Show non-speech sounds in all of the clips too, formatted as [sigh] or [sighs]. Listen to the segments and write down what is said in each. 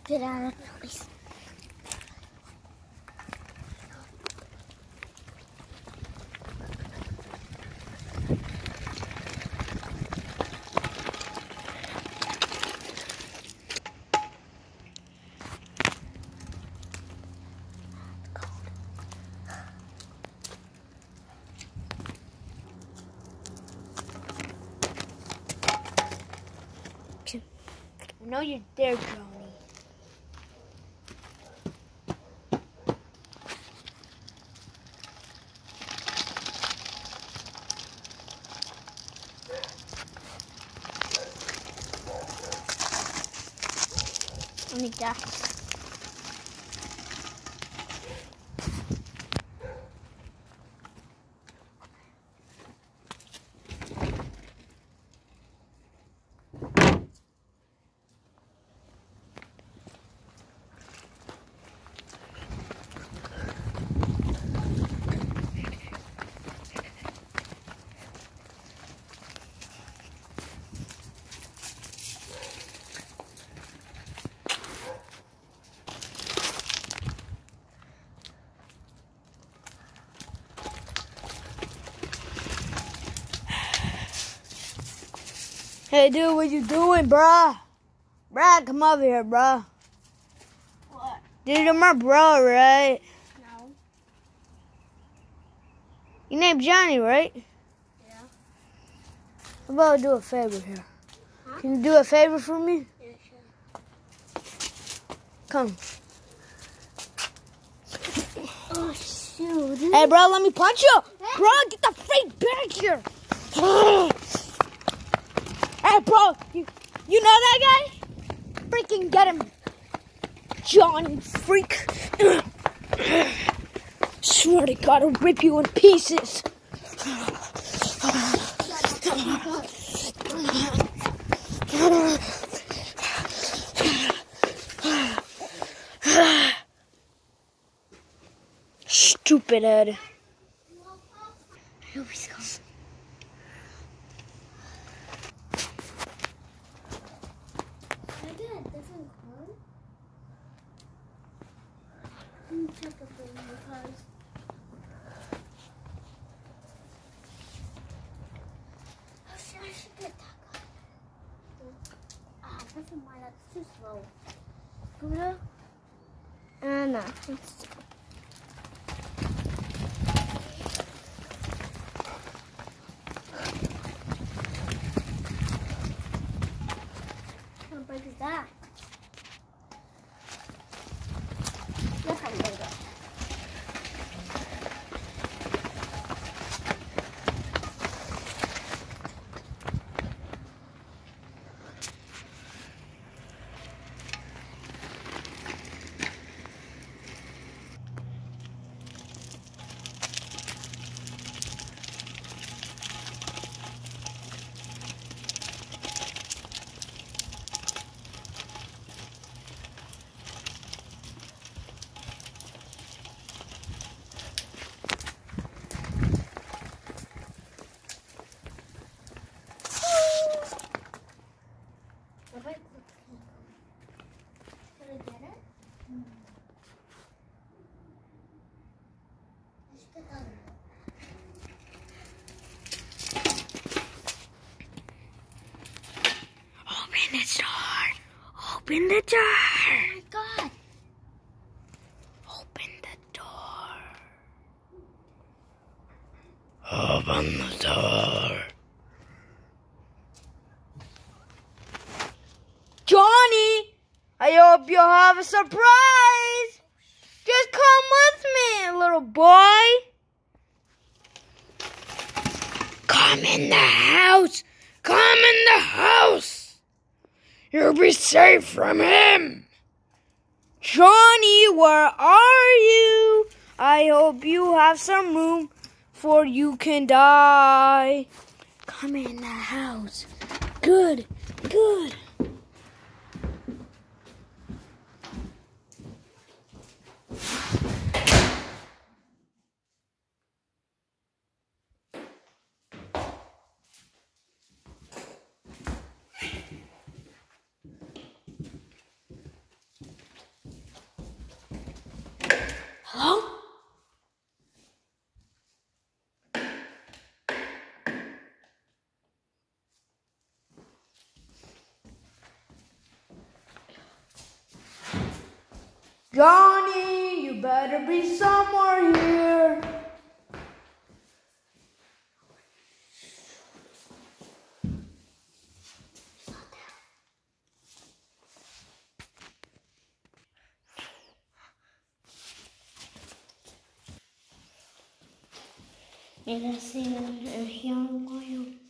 Get out place. I know you're there, Johnny. Let Hey, dude, what you doing, bruh? Bruh, come over here, bruh. What? Dude, you're my bro, right? No. Your name's Johnny, right? Yeah. How about I do a favor here? Huh? Can you do a favor for me? Yeah, sure. Come. Oh, shoot. Hey, bro, let me punch you. Bro, get the freak back here. [sighs] bro, you, you know that guy? Freaking get him. Johnny freak. Swear to God, I'll rip you in pieces. Stupid head. I Open the door. Open the door. Oh my god. Open the door. Open the door. Johnny, I hope you have a surprise. Just come with me, little boy. Come in the house. Come in the house. You'll be safe from him. Johnny, where are you? I hope you have some room for you can die. Come in the house. Good, good. Johnny, you better be somewhere here. Mira, sí, aquí hay un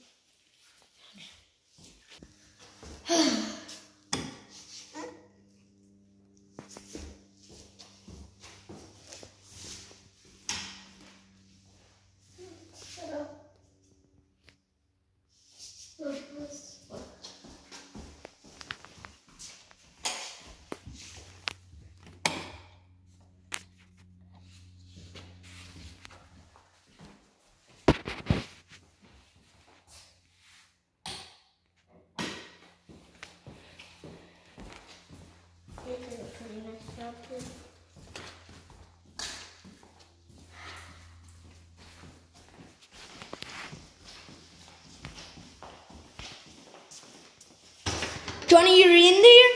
Johnny, you're in there?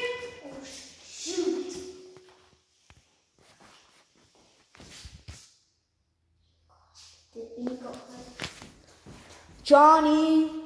Oh shoot! Did you go hurt? Johnny. Johnny,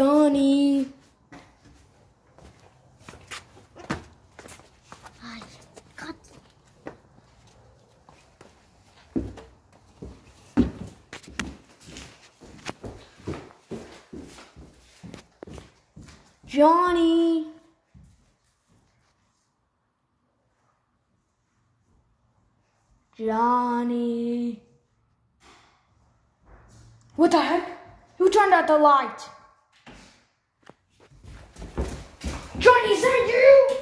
Johnny. Johnny. Johnny. What the heck? Who turned out the light? Johnny, is that you?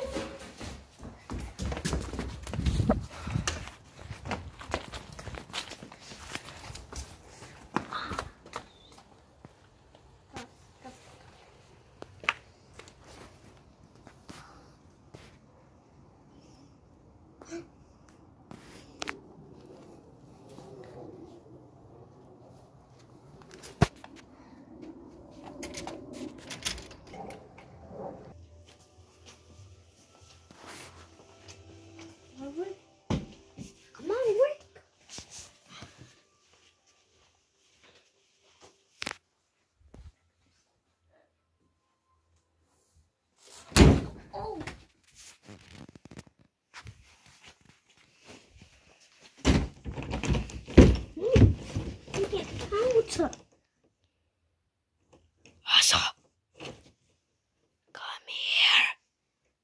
Come on, work. Oh! Get out! Asa. Come here.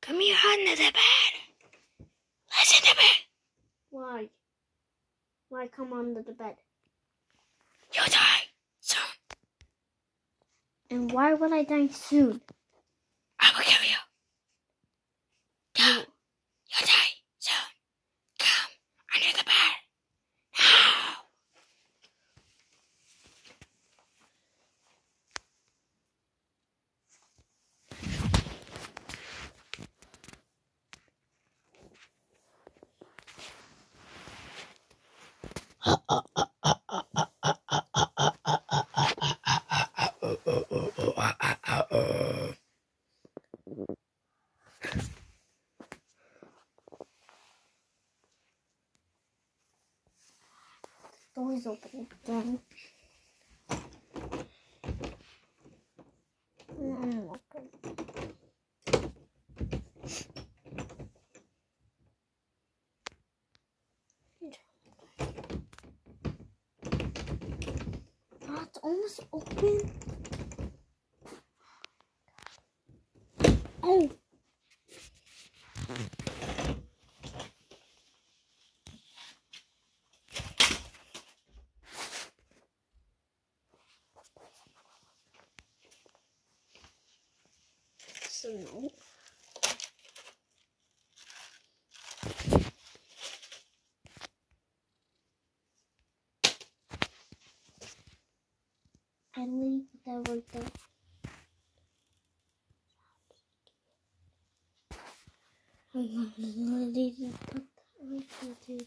Come here under the bed. Listen to me. Why? Why come under the bed? You die soon. And why would I die soon? I will kill you. Come. You die soon. Come under Doors open again. Mm, okay. Oh, it's almost open. Oh. So no. I leave right there. I'm gonna leave dude.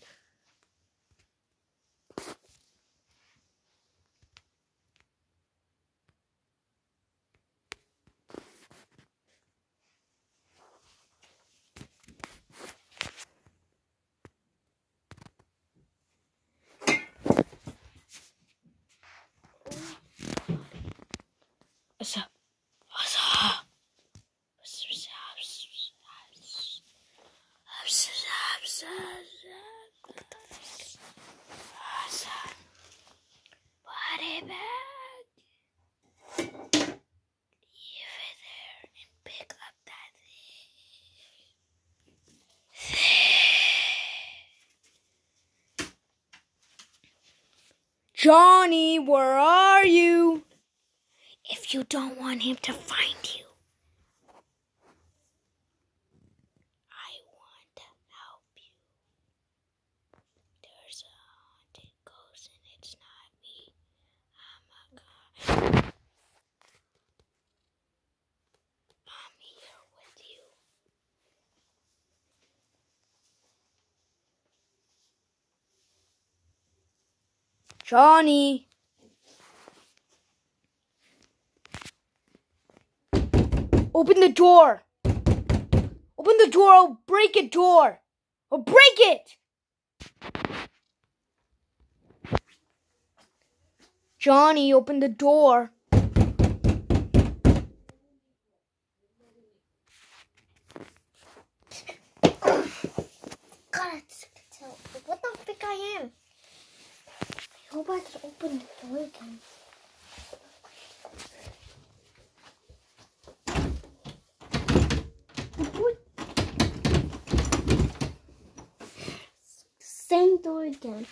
Johnny, where are you? if you don't want him to find you. I want to help you. There's a haunted ghost and it's not me. I'm a god. I'm here with you. Johnny. Open the door. Open the door. I'll break a door. I'll break it. Johnny, open the door. God. What I am? I hope I can open the door again. Same door again.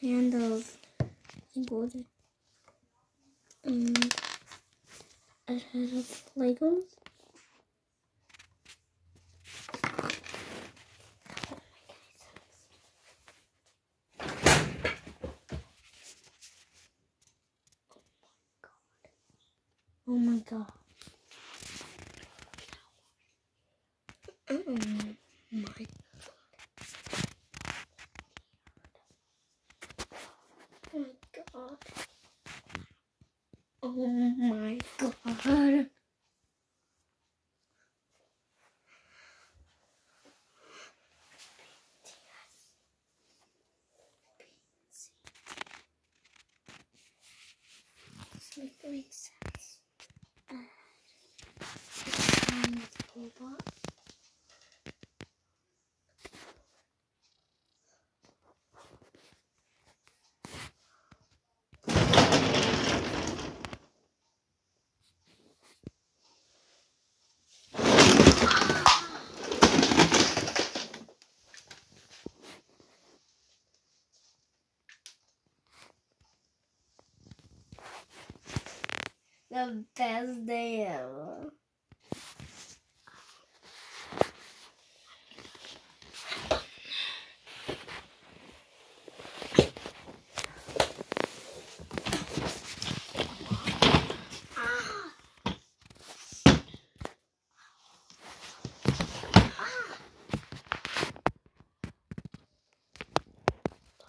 Handles. And a head of Legos. Oh my god. Oh my Oh my god. Oh my god. This The best day ever.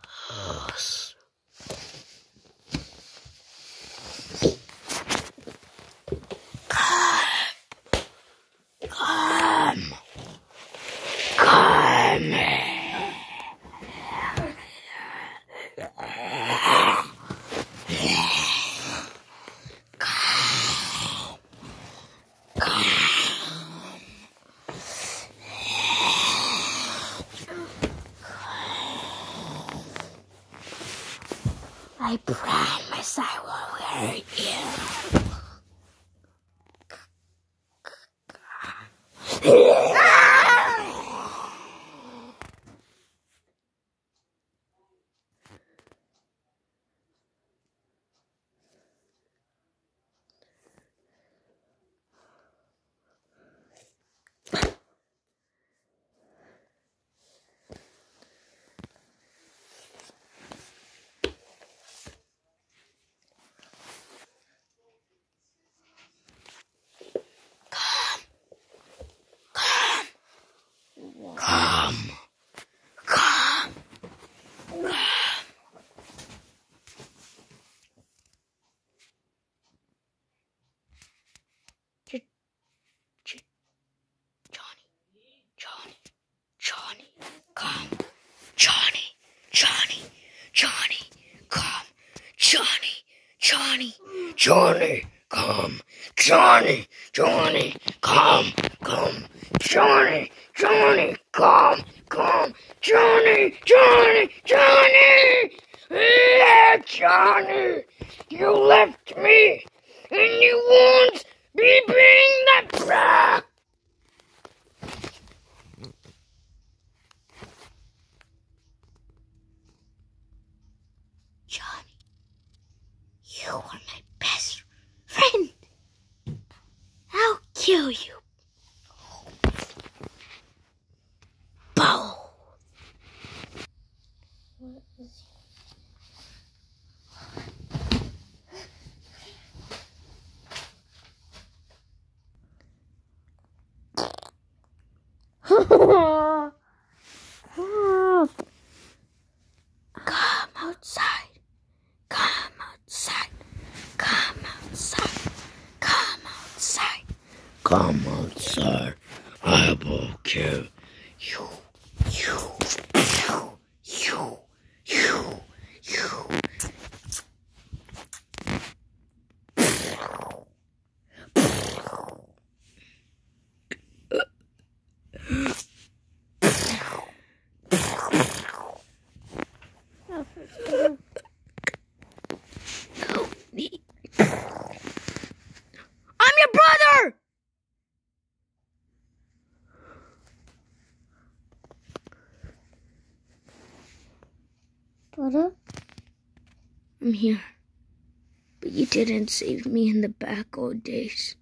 house. Come. Come. I promise I won't hurt you. Come. Come. J- J- Johnny. Johnny. Johnny. Come. Johnny. Johnny. Johnny. Come. Johnny. Johnny. Come. Johnny. Johnny. Come. Come. Johnny. Johnny. Come. Come. Johnny. Johnny. Johnny. Yeah, Johnny. You left me. And you won't be bringing that back. Johnny, you are my best friend. You. Bow. What is Come outside. Come outside. Come outside. Come outside. Outside. I will kill you. You. You. You. You. You. Go me. I'm your brother! I'm here. But you didn't save me in the back old days.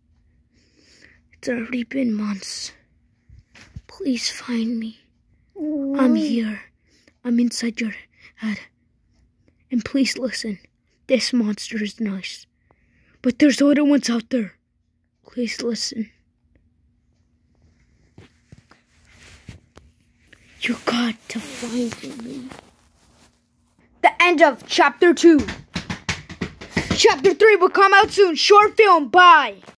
It's already been months. Please find me. I'm here. I'm inside your head. And please listen. This monster is nice. But there's other ones out there. Please listen. You got to find me. The end of chapter 2. Chapter 3 will come out soon. Short film. Bye.